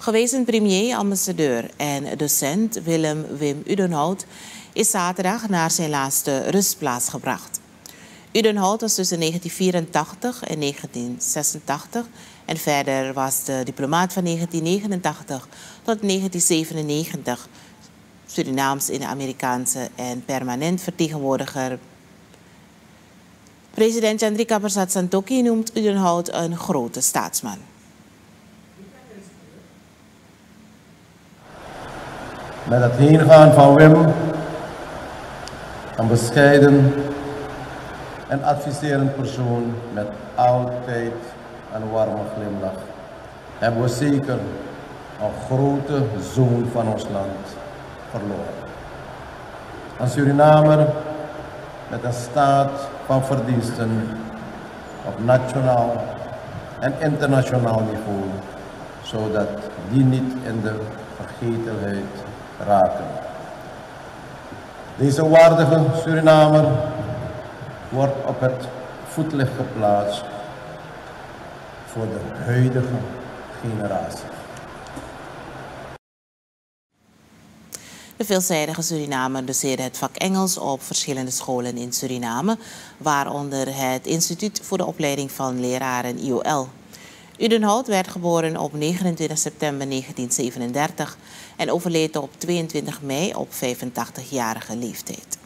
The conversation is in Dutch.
Gewezen premier, ambassadeur en docent Willem Wim Udenhout is zaterdag naar zijn laatste rustplaats gebracht. Udenhout was tussen 1984 en 1986 en verder was de diplomaat van 1989 tot 1997 Surinaams in de Amerikaanse en permanent vertegenwoordiger. President Chandrika Persat Santokhi noemt Udenhout een grote staatsman. Met het heengaan van Wim, een bescheiden en adviserend persoon met altijd een warme glimlach, hebben we zeker een grote zoon van ons land verloren. Een Surinamer met een staat van verdiensten op nationaal en internationaal niveau, zodat die niet in de vergetelheid raken. Deze waardige Surinamer wordt op het voetlicht geplaatst voor de huidige generatie. De veelzijdige Surinamer doseerde het vak Engels op verschillende scholen in Suriname, waaronder het Instituut voor de Opleiding van Leraren IOL. Udenhout werd geboren op 29 september 1937 en overleed op 22 mei op 85-jarige leeftijd.